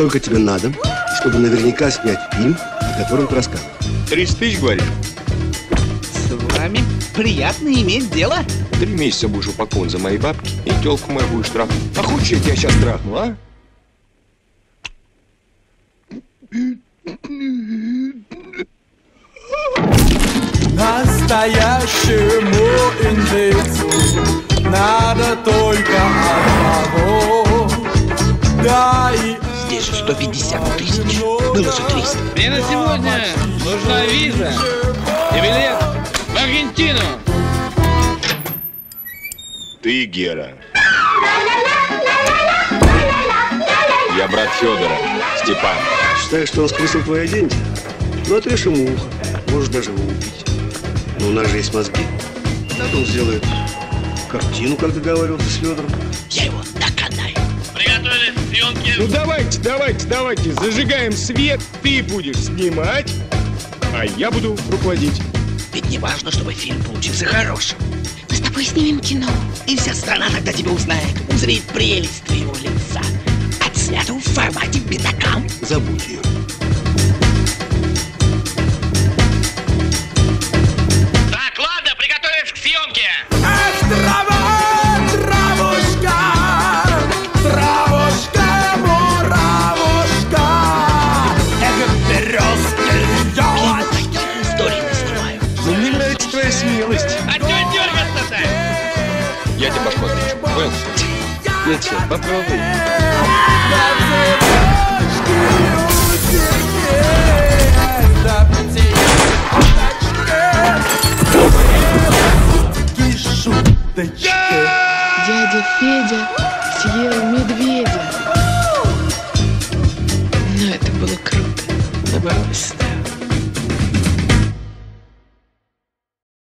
Сколько тебе надо, чтобы наверняка снять фильм, о котором ты рассказываешь? 30 тысяч, говоришь? С вами приятно иметь дело. Три месяца будешь упакован за мои бабки, и телку мою будешь трахнуть. А хочешь, я тебя сейчас трахну, а? Настоящему индейцу 150 тысяч. Было же 300. Мне на сегодня нужна виза и билет в Аргентину. Ты, Гера. Я брат Федора, Степан. Считаешь, что он скрысил твои деньги? Ну, отрежь ему ухо. Можешь даже его убить. Но у нас же есть мозги. Так он сделает картину, как договаривался с Федором. Я его доконаю. Приготовились к съемке. Ну давайте, давайте, давайте, зажигаем свет, ты будешь снимать, а я буду руководить. Ведь не важно, чтобы фильм получился хорошим. Мы с тобой снимем кино. И вся страна тогда тебя узнает, узрит прелесть твоего лица. Смелость. А чё дергаться-то? Я тебе башку отрежу, понял? Ничего, попробуй. Шуточки. Дядя Федя съел